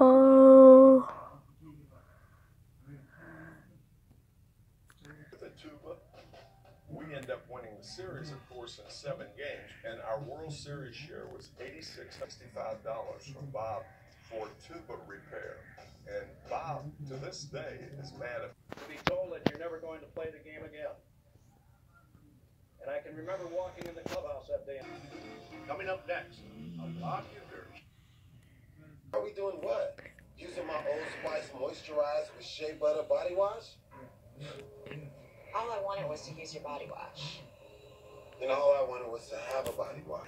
Oh. tuba. We end up winning the series, of course, in seven games, and our World Series share was eighty-six, sixty-five dollars from Bob for tuba repair. And Bob, to this day, is mad at to be told that you're never going to play the game again. And I can remember walking in the clubhouse that day. Coming up next, a lot of Are we doing what? Using my Old Spice moisturizer with shea butter body wash? All I wanted was to use your body wash. And all I wanted was to have a body wash.